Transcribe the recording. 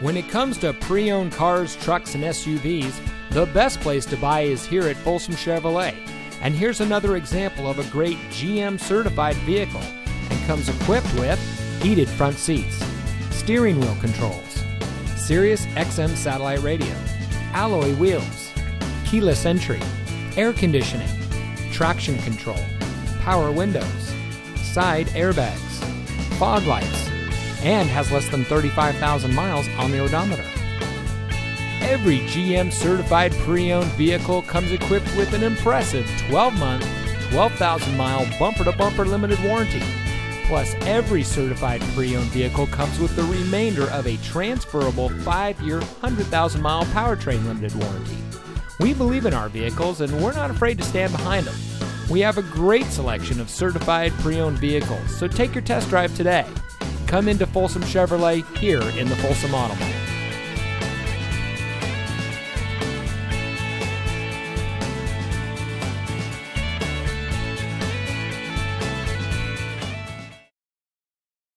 When it comes to pre owned cars, trucks, and SUVs, the best place to buy is here at Folsom Chevrolet. And here's another example of a great GM certified vehicle and comes equipped with heated front seats, steering wheel controls, Sirius XM satellite radio, alloy wheels, keyless entry, air conditioning, traction control, power windows, side airbags, fog lights, and has less than 35,000 miles on the odometer. Every GM certified pre owned vehicle comes equipped with an impressive 12 month, 12,000 mile bumper to bumper limited warranty. Plus, every certified pre owned vehicle comes with the remainder of a transferable 5 year, 100,000 mile powertrain limited warranty. We believe in our vehicles and we're not afraid to stand behind them. We have a great selection of certified pre owned vehicles, so take your test drive today. Come into Folsom Chevrolet here in the Folsom Auto Mall.